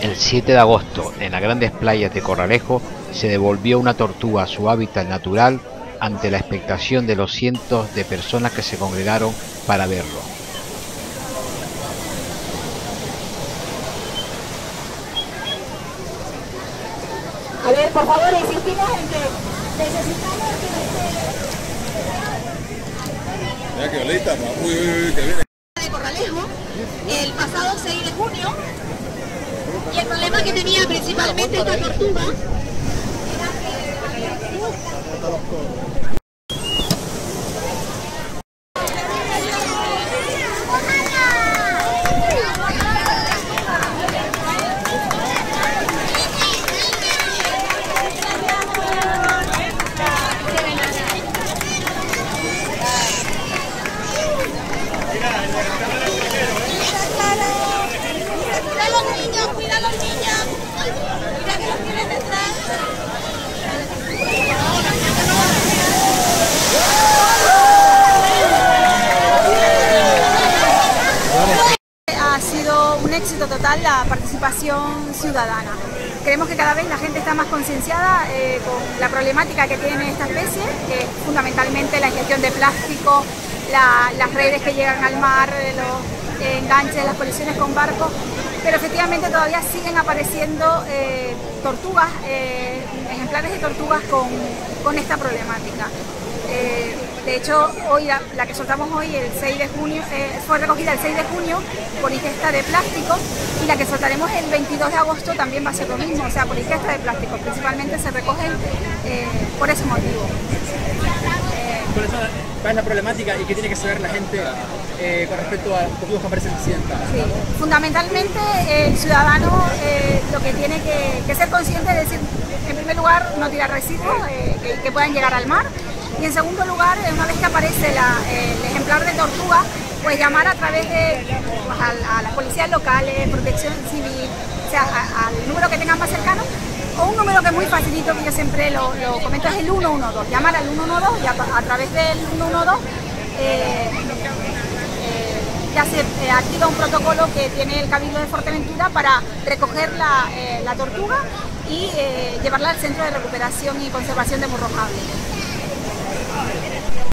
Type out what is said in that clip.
El 7 de agosto, en las grandes playas de Corralejo, se devolvió una tortuga a su hábitat natural ante la expectación de los cientos de personas que se congregaron para verlo. A ver, por favor, insistimos en que necesitamos que Mira que bolita, uy, uy, uy, que viene. de Corralejo el pasado 6 de junio que tenía principalmente esta tortuga Cuida a los niños, cuida a los niños. Mira que los tienes detrás. Ha sido un éxito total la participación ciudadana. Creemos que cada vez la gente está más concienciada eh, con la problemática que tiene esta especie, que es fundamentalmente la ingestión de plástico, la- las redes que llegan al mar, los enganches, las colisiones con barcos, pero efectivamente todavía siguen apareciendo eh, tortugas, eh, ejemplares de tortugas con esta problemática. De hecho, hoy la, la que soltamos hoy, el 6 de junio, eh, fue recogida el 6 de junio por ingesta de plástico y la que soltaremos el 22 de agosto también va a ser lo mismo, o sea, por ingesta de plástico. Principalmente se recogen eh, por ese motivo. ¿Cuál es, la, cuál es la problemática y qué tiene que saber la gente eh, con respecto a los motivos que aparecen accidentes? Sí. Fundamentalmente el ciudadano eh, lo que tiene que, que ser consciente es decir, en primer lugar, no tirar residuos que, que puedan llegar al mar y en segundo lugar, eh, una vez que aparece la- el ejemplar de tortuga, pues llamar a través de a, las policías locales, protección civil, o sea, al número que tengan más cercano o un número que es muy facilito que yo siempre lo, comento es el 112, llamar al 112 y a, través del 112 eh, eh, ya se eh, activa un protocolo que tiene el Cabildo de Fuerteventura para recoger la, eh, tortuga y eh, llevarla al Centro de Recuperación y Conservación de Morrojable. 失礼します。